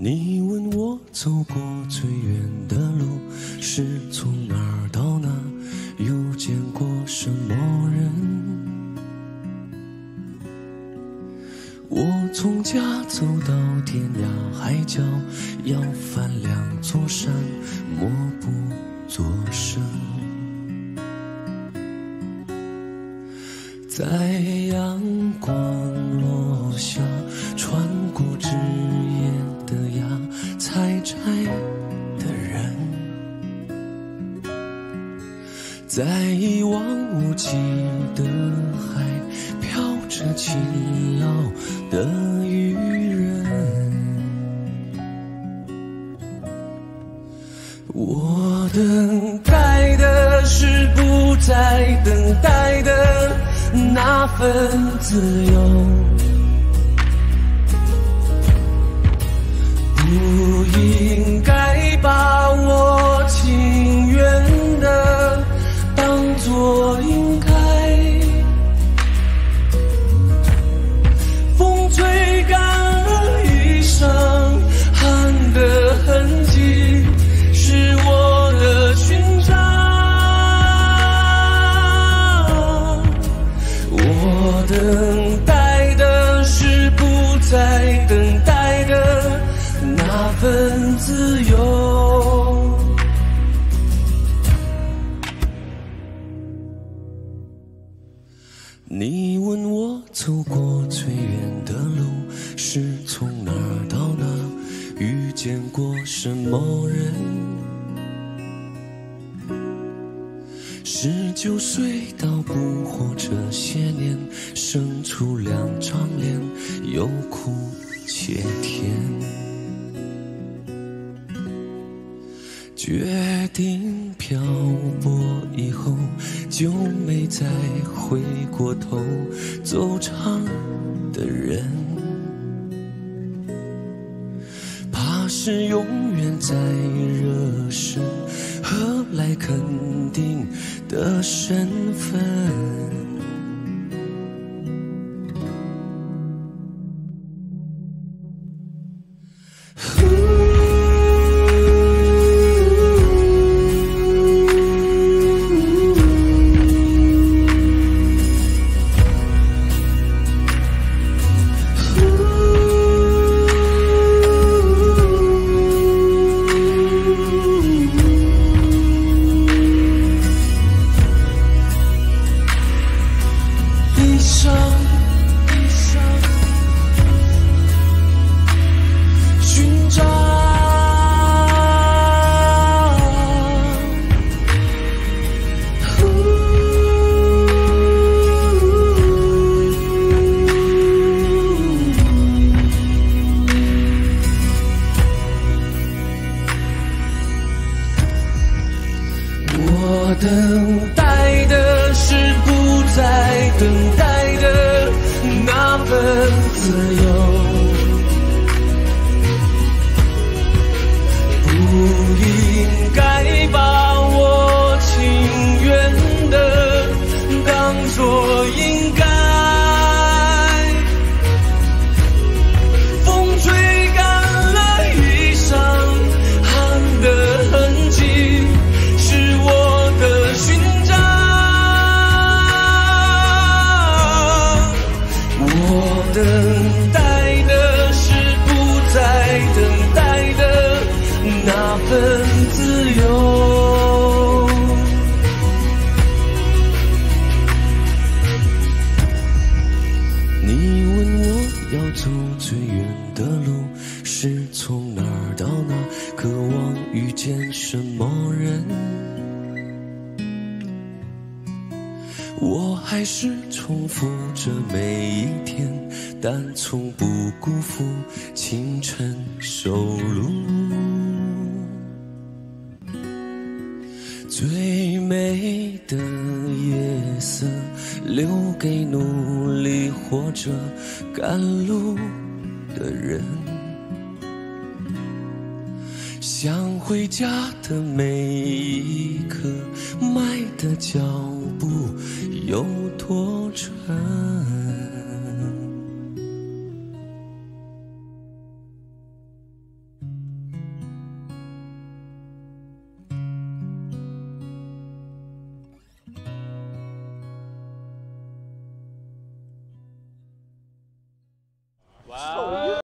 你问我走过最远的路，是从哪儿到哪，又见过什么人？我从家走到天涯海角，要翻两座山，默不作声。在阳光落下，在一望无际的海，飘着勤劳的渔人。我等待的是不再等待的那份自由，自由。你问我走过最远的路是从哪儿到哪儿，遇见过什么人？十九岁到不惑这些年，生出两张脸，又苦且甜。决定漂泊以后，就没再回过头走长的人，怕是永远在热身，何来肯定的身份？等待的是不再等待的那份自由，份自由。你问我要走最远的路是从哪儿到哪，渴望遇见什么人？我还是重复着每一天，但从不辜负清晨收录。最美的夜色，留给努力活着赶路的人。想回家的每一刻，迈的脚步有多沉？